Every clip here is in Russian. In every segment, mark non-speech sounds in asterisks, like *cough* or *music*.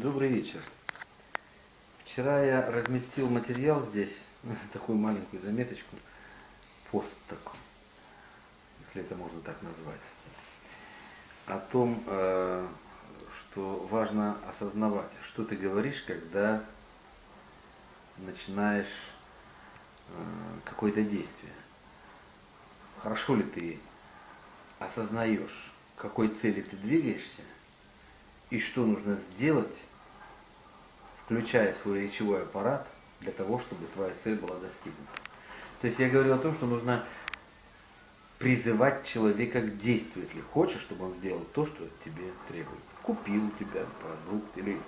Добрый вечер. Вчера я разместил материал здесь, *laughs* такую маленькую заметочку, пост такой, если это можно так назвать, о том, э, что важно осознавать, что ты говоришь, когда начинаешь э, какое-то действие. Хорошо ли ты осознаешь, к какой цели ты двигаешься и что нужно сделать, включая свой речевой аппарат, для того, чтобы твоя цель была достигнута. То есть я говорил о том, что нужно призывать человека к действию, если хочешь, чтобы он сделал то, что тебе требуется. Купил у тебя продукт или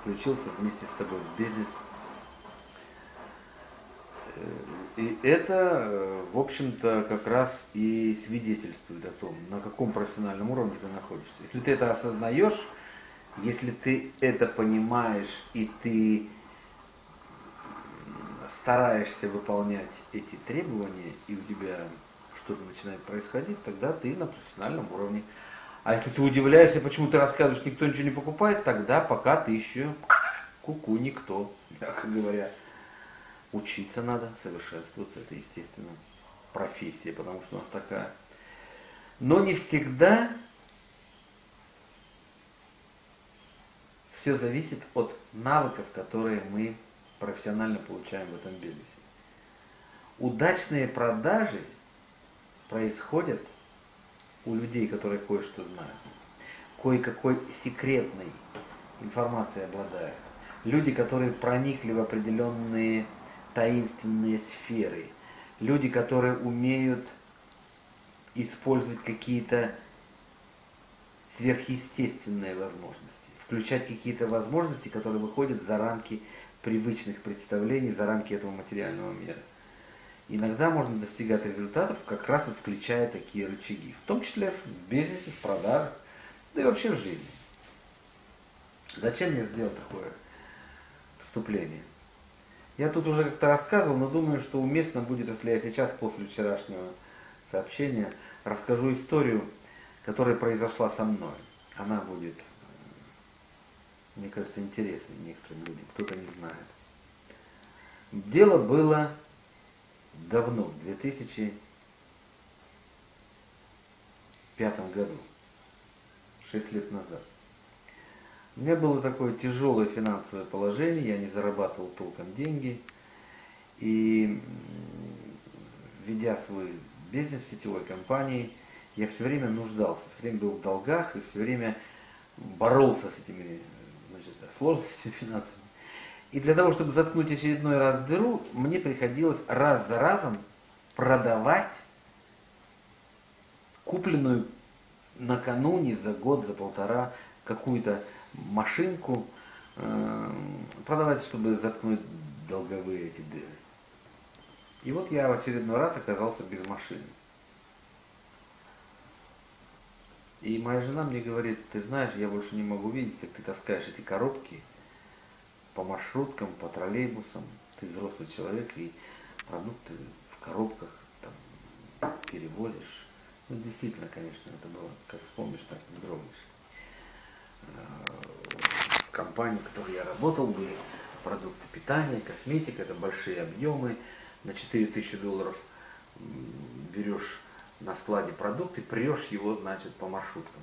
включился вместе с тобой в бизнес. И это, в общем-то, как раз и свидетельствует о том, на каком профессиональном уровне ты находишься. Если ты это осознаешь, если ты это понимаешь и ты стараешься выполнять эти требования, и у тебя что-то начинает происходить, тогда ты на профессиональном уровне. А если ты удивляешься, почему ты рассказываешь, никто ничего не покупает, тогда пока ты еще куку никто, мягко говоря. Учиться надо, совершенствоваться, это естественно профессия, потому что у нас такая. Но не всегда все зависит от навыков, которые мы профессионально получаем в этом бизнесе. Удачные продажи происходят у людей, которые кое-что знают, кое-какой секретной информацией обладают. Люди, которые проникли в определенные таинственные сферы. Люди, которые умеют использовать какие-то сверхъестественные возможности включать какие-то возможности, которые выходят за рамки привычных представлений, за рамки этого материального мира. Иногда можно достигать результатов, как раз вот включая такие рычаги, в том числе в бизнесе, в продажах, да и вообще в жизни. Зачем мне сделать такое вступление? Я тут уже как-то рассказывал, но думаю, что уместно будет, если я сейчас после вчерашнего сообщения расскажу историю, которая произошла со мной. Она будет мне кажется, интересный некоторым людям, кто-то не знает. Дело было давно, в 2005 году, 6 лет назад. У меня было такое тяжелое финансовое положение, я не зарабатывал толком деньги. И ведя свой бизнес сетевой компании, я все время нуждался, все время был в долгах и все время боролся с этими сложностями финансовыми. И для того, чтобы заткнуть очередной раз дыру, мне приходилось раз за разом продавать купленную накануне, за год, за полтора, какую-то машинку, э, продавать, чтобы заткнуть долговые эти дыры. И вот я в очередной раз оказался без машины. И моя жена мне говорит, ты знаешь, я больше не могу видеть, как ты таскаешь эти коробки по маршруткам, по троллейбусам. Ты взрослый человек и продукты в коробках там, перевозишь. Ну, действительно, конечно, это было, как вспомнишь, так вздрогнешь. Э, в компании, в которой я работал, были продукты питания, косметика, это большие объемы. На 4000 долларов берешь на складе продукты, прешь его, значит, по маршруткам.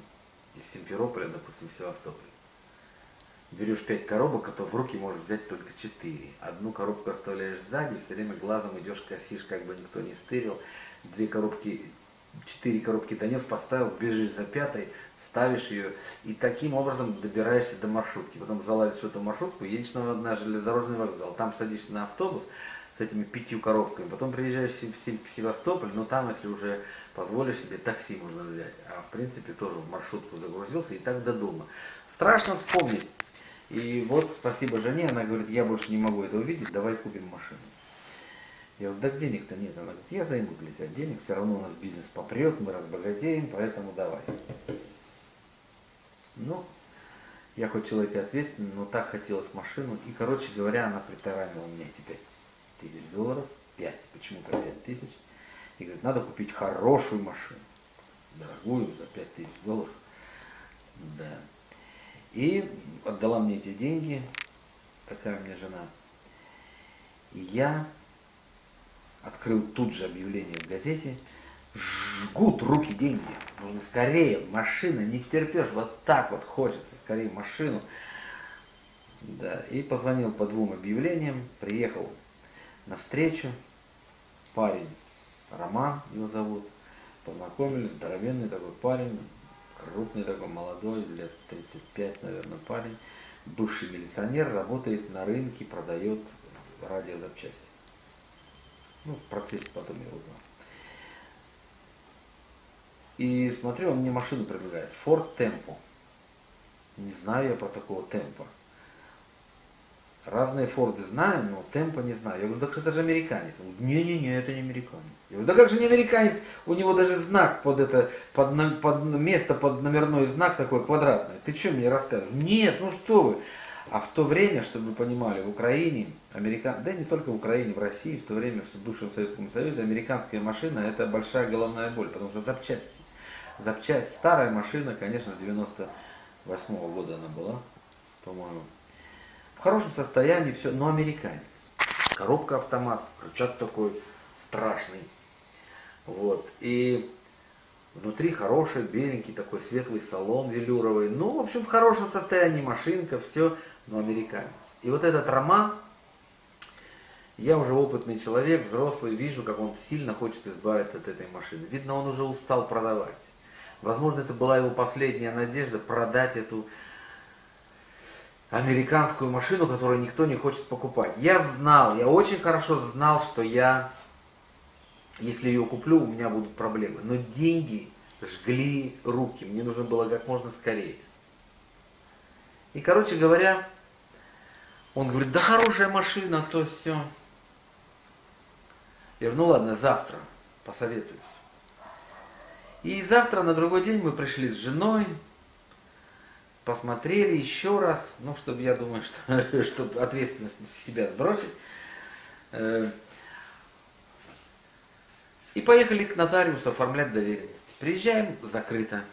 Из Симферополя, допустим, в Севастополь. Берешь пять коробок, а то в руки можешь взять только четыре. Одну коробку оставляешь сзади, все время глазом идешь, косишь, как бы никто не стырил. Две коробки, четыре коробки донес, поставил, бежишь за пятой, ставишь ее, и таким образом добираешься до маршрутки. Потом залазишь в эту маршрутку, едешь на железнодорожный вокзал, там садишься на автобус, с этими пятью коробками. Потом приезжаешь в Севастополь, но там, если уже позволишь себе, такси можно взять. А в принципе тоже в маршрутку загрузился и так до дома. Страшно вспомнить. И вот спасибо жене, она говорит, я больше не могу это увидеть, давай купим машину. Я говорю, да денег-то нет. Она говорит, я займу для тебя денег, все равно у нас бизнес попрет, мы разбогатеем, поэтому давай. Ну, я хоть человек ответственный, но так хотелось машину. И, короче говоря, она притаранила мне теперь тысяч долларов, 5, почему-то 5 тысяч. И говорит, надо купить хорошую машину, дорогую, за 5 тысяч долларов. Да. И отдала мне эти деньги, такая у меня жена. И я открыл тут же объявление в газете, жгут руки деньги, нужно скорее, машина, не терпешь, вот так вот хочется, скорее машину. Да, и позвонил по двум объявлениям, приехал на встречу, парень, Роман его зовут, познакомились, здоровенный такой парень, крупный такой, молодой, лет 35, наверное, парень, бывший милиционер, работает на рынке, продает радиозапчасти. Ну, в процессе потом я узнал. И смотрю, он мне машину предлагает. Ford Tempo. Не знаю я про такого темпа. Разные Форды знаю, но темпа не знаю. Я говорю, так это же американец. Он говорит, не-не-не, это не американец. Я говорю, да как же не американец? У него даже знак под это, под, под место, под номерной знак такой квадратный. Ты что мне рассказываешь? Нет, ну что вы. А в то время, чтобы вы понимали, в Украине, американ... да не только в Украине, в России, в то время в бывшем Советском Союзе, американская машина это большая головная боль, потому что запчасти. Запчасть, старая машина, конечно, 98 -го года она была, по-моему. Хорошем состоянии все, но американец. Коробка автомат, рычаг такой страшный. Вот. И внутри хороший, беленький такой светлый салон велюровый. Ну, в общем, в хорошем состоянии машинка, все но американец. И вот этот роман, я уже опытный человек, взрослый, вижу, как он сильно хочет избавиться от этой машины. Видно, он уже устал продавать. Возможно, это была его последняя надежда продать эту американскую машину, которую никто не хочет покупать. Я знал, я очень хорошо знал, что я, если ее куплю, у меня будут проблемы. Но деньги жгли руки, мне нужно было как можно скорее. И, короче говоря, он говорит, да хорошая машина, то все. Я говорю, ну ладно, завтра посоветуюсь. И завтра на другой день мы пришли с женой, посмотрели еще раз, ну, чтобы, я думаю, что, *laughs* чтобы ответственность с себя сбросить. Э, и поехали к нотариусу оформлять доверенность. Приезжаем, закрыто.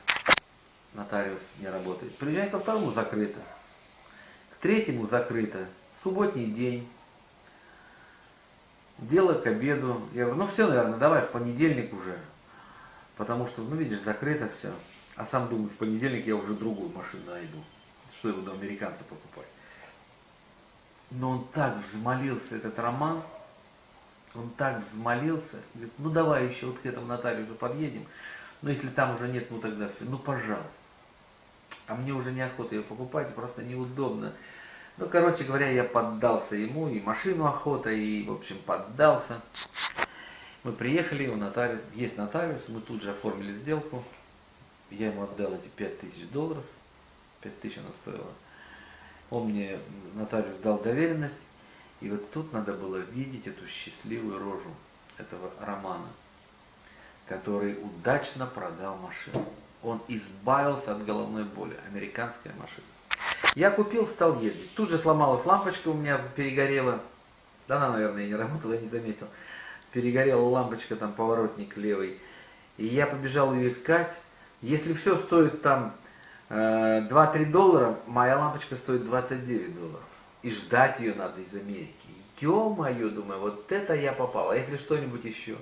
Нотариус не работает. Приезжаем ко второму, закрыто третьему закрыто. Субботний день. Дело к обеду. Я говорю, ну все, наверное, давай в понедельник уже. Потому что, ну видишь, закрыто все. А сам думаю, в понедельник я уже другую машину найду. Что его до американца покупать. Но он так взмолился, этот роман, он так взмолился, говорит, ну давай еще вот к этому нотариусу подъедем. Но если там уже нет, ну тогда все, ну пожалуйста. А мне уже неохота ее покупать, просто неудобно. Ну, короче говоря, я поддался ему, и машину охота, и, в общем, поддался. Мы приехали, у нотариус, есть нотариус, мы тут же оформили сделку. Я ему отдал эти 5000 долларов, 5000 она стоила. Он мне, нотариус, дал доверенность, и вот тут надо было видеть эту счастливую рожу этого Романа, который удачно продал машину. Он избавился от головной боли. Американская машина. Я купил, стал ездить. Тут же сломалась лампочка у меня, перегорела. Да она, наверное, и не работала, я не заметил. Перегорела лампочка, там поворотник левый. И я побежал ее искать. Если все стоит там э, 2-3 доллара, моя лампочка стоит 29 долларов. И ждать ее надо из Америки. Ё-моё, думаю, вот это я попал. А если что-нибудь еще?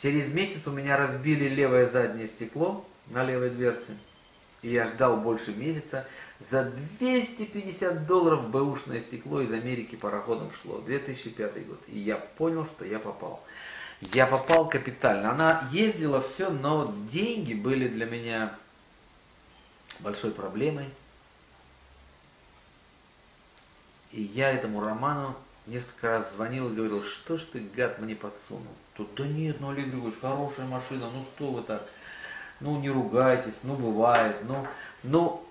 Через месяц у меня разбили левое заднее стекло на левой дверце. И я ждал больше месяца. За 250 долларов бэушное стекло из Америки пароходом шло. 2005 год. И я понял, что я попал. Я попал капитально. Она ездила все, но деньги были для меня большой проблемой. И я этому Роману несколько раз звонил и говорил, что ж ты, гад, мне подсунул. Тут, да нет, ну, Олег Григорьевич, хорошая машина, ну что вы так, ну не ругайтесь, ну бывает, ну, ну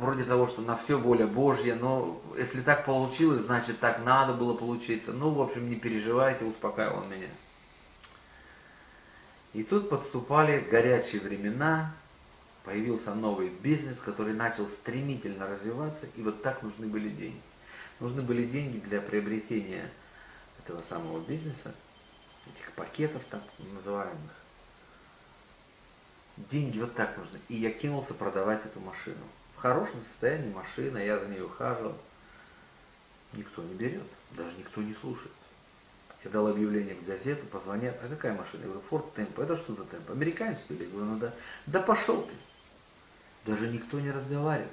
вроде того, что на все воля Божья, но если так получилось, значит так надо было получиться. Ну, в общем, не переживайте, успокаивал он меня. И тут подступали горячие времена, появился новый бизнес, который начал стремительно развиваться, и вот так нужны были деньги. Нужны были деньги для приобретения этого самого бизнеса, этих пакетов так называемых. Деньги вот так нужны. И я кинулся продавать эту машину. В хорошем состоянии машина, я за ней ухаживал. Никто не берет, даже никто не слушает. Я дал объявление в газету, позвонят, а какая машина? Я говорю, Форд Темп, это что за темп? Американец что ли? Я говорю, ну да. Да пошел ты. Даже никто не разговаривает.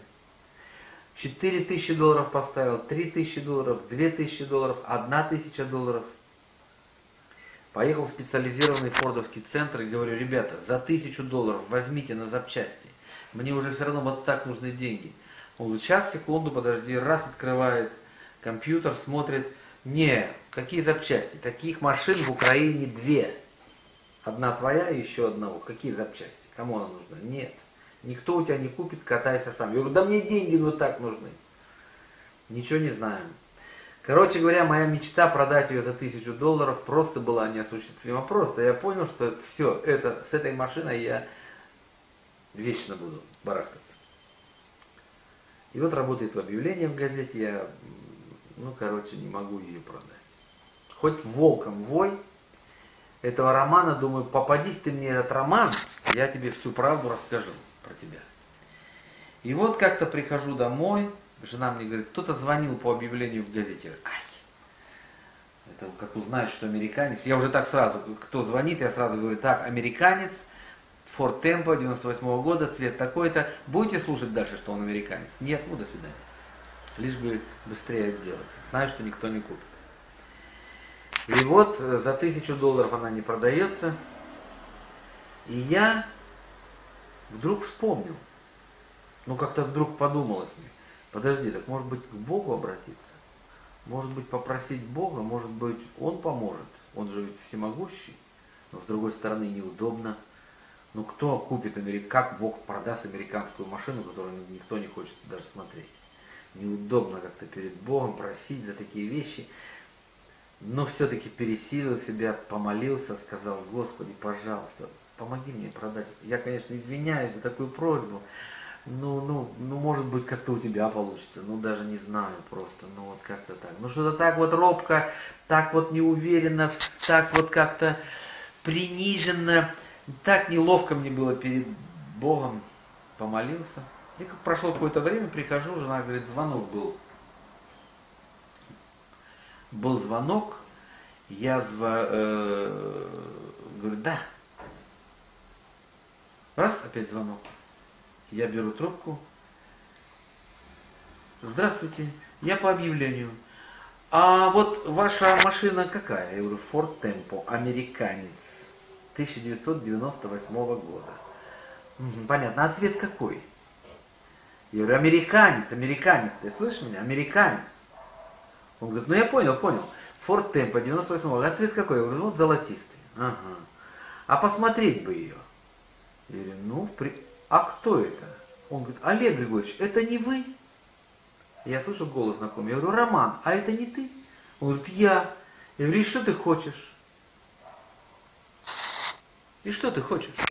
4 тысячи долларов поставил, 3 тысячи долларов, 2 тысячи долларов, 1 тысяча долларов. Поехал в специализированный фордовский центр и говорю, ребята, за тысячу долларов возьмите на запчасти. Мне уже все равно вот так нужны деньги. Он говорит, сейчас, секунду, подожди, раз открывает компьютер, смотрит, не, какие запчасти? Таких машин в Украине две. Одна твоя и еще одного. Какие запчасти? Кому она нужна? Нет. Никто у тебя не купит, катайся сам. Я говорю, да мне деньги ну так нужны. Ничего не знаем. Короче говоря, моя мечта продать ее за тысячу долларов просто была неосуществима. Просто я понял, что все, это, с этой машиной я вечно буду барахтаться. И вот работает в объявлении в газете, я, ну, короче, не могу ее продать. Хоть волком вой, этого романа, думаю, попадись ты мне этот роман, я тебе всю правду расскажу про тебя. И вот как-то прихожу домой, жена мне говорит, кто-то звонил по объявлению в газете. Ай, это как узнать, что американец. Я уже так сразу, кто звонит, я сразу говорю, так, американец, Ford Tempo 98 -го года, цвет такой-то. Будете слушать дальше, что он американец? Нет, ну до свидания. Лишь бы быстрее сделать. Знаю, что никто не купит. И вот э, за тысячу долларов она не продается. И я вдруг вспомнил, ну как-то вдруг подумалось мне, подожди, так может быть к Богу обратиться? Может быть попросить Бога, может быть Он поможет, Он же ведь всемогущий, но с другой стороны неудобно. Ну кто купит, как Бог продаст американскую машину, которую никто не хочет даже смотреть? Неудобно как-то перед Богом просить за такие вещи. Но все-таки пересилил себя, помолился, сказал, Господи, пожалуйста, помоги мне продать. Я, конечно, извиняюсь за такую просьбу. Ну, ну, ну, может быть, как-то у тебя получится. Ну, даже не знаю просто. Ну, вот как-то так. Ну, что-то так вот робко, так вот неуверенно, так вот как-то приниженно. Так неловко мне было перед Богом. Помолился. И как прошло какое-то время, прихожу, жена говорит, звонок был. Был звонок, я зва... э... говорю, да, Раз, опять звонок. Я беру трубку. Здравствуйте, я по объявлению. А вот ваша машина какая? Я говорю, Ford Tempo, американец, 1998 года. понятно, а цвет какой? Я говорю, американец, американец, ты слышишь меня? Американец. Он говорит, ну я понял, понял. Ford Tempo 98 года, а цвет какой? Я говорю, ну вот золотистый. Ага. А посмотреть бы ее. Я говорю, ну, при... а кто это? Он говорит, Олег Григорьевич, это не вы? Я слышу голос знакомый. Я говорю, Роман, а это не ты? Он говорит, я. Я говорю, и что ты хочешь? И что ты хочешь?